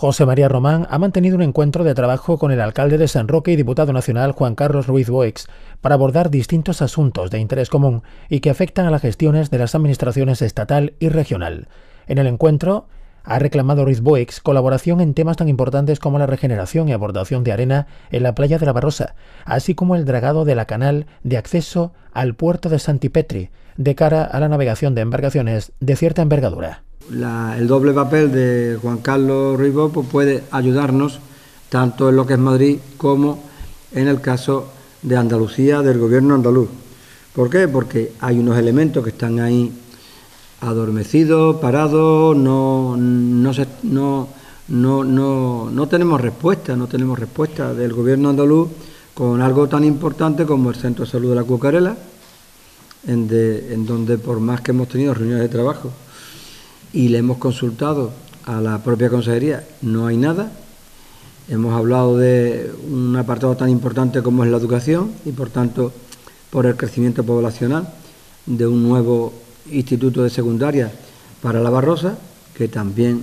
José María Román ha mantenido un encuentro de trabajo con el alcalde de San Roque y diputado nacional Juan Carlos Ruiz Boix para abordar distintos asuntos de interés común y que afectan a las gestiones de las administraciones estatal y regional. En el encuentro, ha reclamado Ruiz Boix colaboración en temas tan importantes como la regeneración y abordación de arena en la playa de la Barrosa, así como el dragado de la canal de acceso al puerto de Santipetri, de cara a la navegación de embarcaciones de cierta envergadura el doble papel de Juan Carlos Ruibó pues puede ayudarnos tanto en lo que es Madrid como en el caso de Andalucía, del gobierno andaluz. ¿Por qué? Porque hay unos elementos que están ahí adormecidos, parados, no, no, no, no, no tenemos respuesta, no tenemos respuesta del gobierno andaluz con algo tan importante como el Centro de Salud de la Cucarela, en donde por más que hemos tenido reuniones de trabajo, y le hemos consultado a la propia consejería, no hay nada. Hemos hablado de un apartado tan importante como es la educación y por tanto por el crecimiento poblacional de un nuevo instituto de secundaria para la Barrosa, que también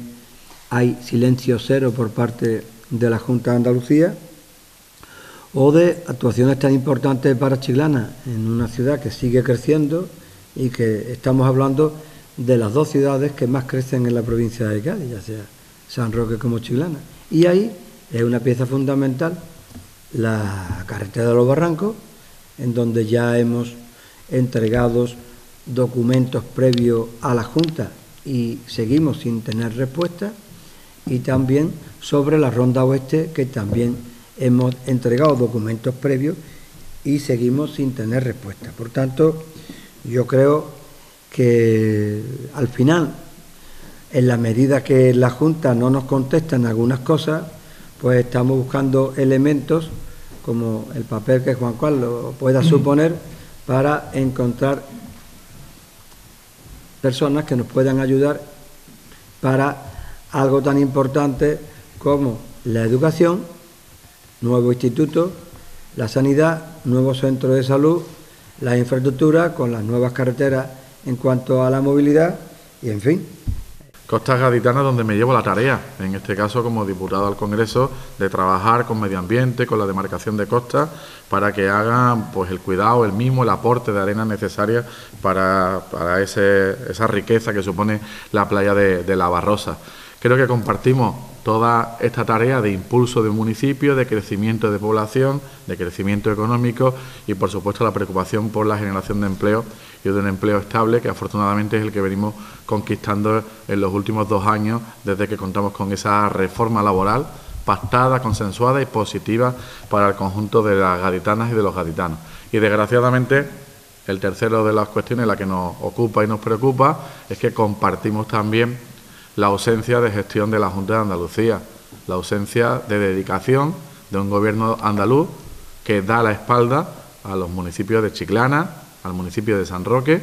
hay silencio cero por parte de la Junta de Andalucía, o de actuaciones tan importantes para Chiclana en una ciudad que sigue creciendo y que estamos hablando de las dos ciudades que más crecen en la provincia de Cádiz, ya sea San Roque como Chilana. Y ahí es una pieza fundamental la carretera de los Barrancos, en donde ya hemos entregado documentos previos a la Junta y seguimos sin tener respuesta, y también sobre la Ronda Oeste, que también hemos entregado documentos previos y seguimos sin tener respuesta. Por tanto, yo creo que al final, en la medida que la Junta no nos contesta en algunas cosas, pues estamos buscando elementos como el papel que Juan Carlos pueda suponer para encontrar personas que nos puedan ayudar para algo tan importante como la educación, nuevo instituto, la sanidad, nuevo centro de salud, la infraestructura con las nuevas carreteras en cuanto a la movilidad y en fin. Costas Gaditanas donde me llevo la tarea, en este caso como diputado al Congreso, de trabajar con medio ambiente, con la demarcación de costas, para que hagan pues el cuidado, el mismo, el aporte de arena necesaria para, para esa riqueza que supone la playa de, de La Barrosa. Creo que compartimos toda esta tarea de impulso de un municipio, de crecimiento de población, de crecimiento económico y, por supuesto, la preocupación por la generación de empleo y de un empleo estable, que afortunadamente es el que venimos conquistando en los últimos dos años desde que contamos con esa reforma laboral pactada, consensuada y positiva para el conjunto de las gaditanas y de los gaditanos. Y desgraciadamente, el tercero de las cuestiones, la que nos ocupa y nos preocupa, es que compartimos también la ausencia de gestión de la Junta de Andalucía, la ausencia de dedicación de un gobierno andaluz que da la espalda a los municipios de Chiclana, al municipio de San Roque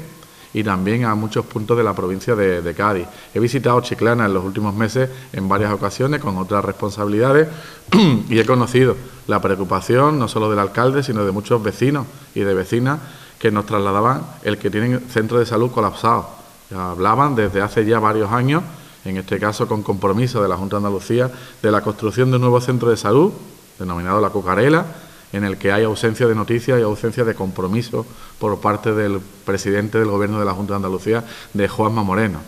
y también a muchos puntos de la provincia de, Cádiz. He visitado Chiclana en los últimos meses en varias ocasiones con otras responsabilidades y he conocido la preocupación no solo del alcalde, sino de muchos vecinos y de vecinas que nos trasladaban el que tienen centros de salud colapsados. Hablaban desde hace ya varios años en este caso con compromiso de la Junta de Andalucía, de la construcción de un nuevo centro de salud, denominado La Cucarela, en el que hay ausencia de noticias y ausencia de compromiso por parte del presidente del Gobierno de la Junta de Andalucía, de Juanma Moreno.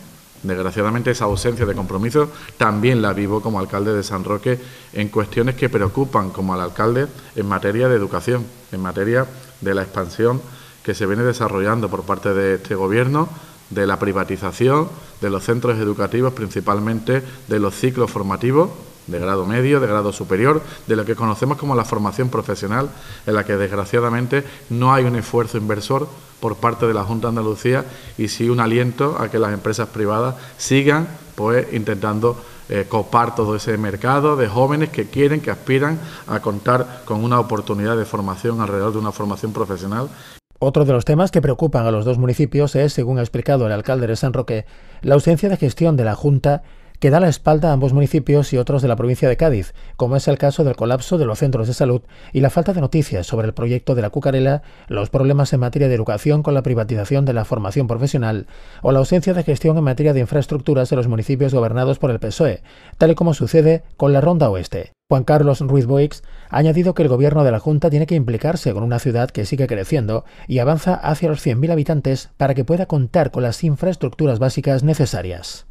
Desgraciadamente esa ausencia de compromiso también la vivo como alcalde de San Roque en cuestiones que preocupan como al alcalde en materia de educación, en materia de la expansión que se viene desarrollando por parte de este Gobierno de la privatización de los centros educativos, principalmente de los ciclos formativos de grado medio, de grado superior, de lo que conocemos como la formación profesional, en la que desgraciadamente no hay un esfuerzo inversor por parte de la Junta de Andalucía y sí un aliento a que las empresas privadas sigan pues intentando eh, copar todo ese mercado de jóvenes que quieren, que aspiran a contar con una oportunidad de formación alrededor de una formación profesional otro de los temas que preocupan a los dos municipios es, según ha explicado el alcalde de San Roque, la ausencia de gestión de la Junta que da la espalda a ambos municipios y otros de la provincia de Cádiz, como es el caso del colapso de los centros de salud y la falta de noticias sobre el proyecto de la Cucarela, los problemas en materia de educación con la privatización de la formación profesional o la ausencia de gestión en materia de infraestructuras en los municipios gobernados por el PSOE, tal y como sucede con la Ronda Oeste. Juan Carlos Ruiz Boix ha añadido que el gobierno de la Junta tiene que implicarse con una ciudad que sigue creciendo y avanza hacia los 100.000 habitantes para que pueda contar con las infraestructuras básicas necesarias.